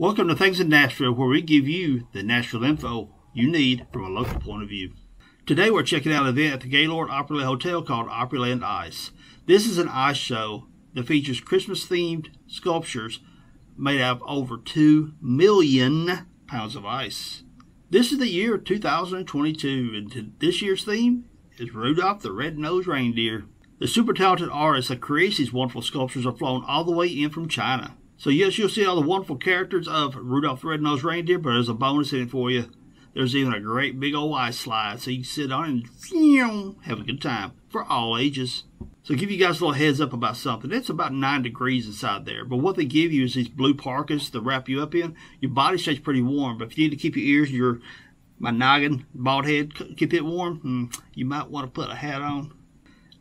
Welcome to Things in Nashville, where we give you the Nashville info you need from a local point of view. Today we're checking out an event at the Gaylord Opryland Hotel called Opryland Ice. This is an ice show that features Christmas themed sculptures made out of over 2 million pounds of ice. This is the year 2022, and this year's theme is Rudolph the Red-Nosed Reindeer. The super talented artists that creates these wonderful sculptures are flown all the way in from China. So yes, you'll see all the wonderful characters of Rudolph the Red-Nosed Reindeer, but there's a bonus in it for you. There's even a great big old ice slide, so you can sit on it and have a good time for all ages. So give you guys a little heads up about something. It's about nine degrees inside there, but what they give you is these blue parkas to wrap you up in. Your body stays pretty warm, but if you need to keep your ears, your my noggin, bald head, keep it warm, hmm, you might want to put a hat on.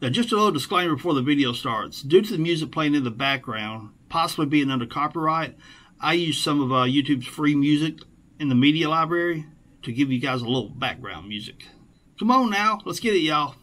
Now, just a little disclaimer before the video starts. Due to the music playing in the background, possibly being under copyright, I use some of uh, YouTube's free music in the media library to give you guys a little background music. Come on now, let's get it, y'all.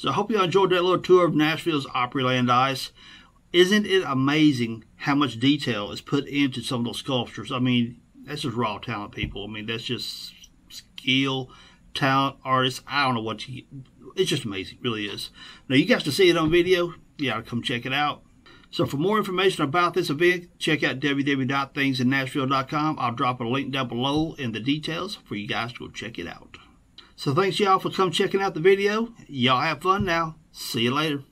So I hope you enjoyed that little tour of Nashville's Opryland Ice. Isn't it amazing how much detail is put into some of those sculptures? I mean, that's just raw talent, people. I mean, that's just skill, talent, artists. I don't know what you. It's just amazing, it really is. Now you guys to see it on video. Yeah, come check it out. So for more information about this event, check out www.thingsinnashville.com. I'll drop a link down below in the details for you guys to go check it out. So thanks y'all for come checking out the video. Y'all have fun now. See you later.